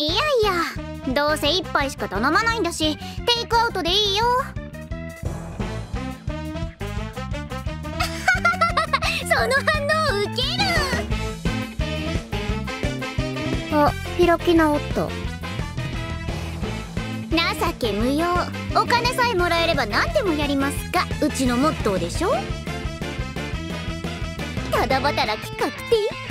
いやいやどうせ1杯しか頼まないんだしテイクアウトでいいよ。その反応ウケる。あ開き直った。情け無用。お金さえもらえれば何でもやりますかうちのモットーでしょ？ただ働き確定。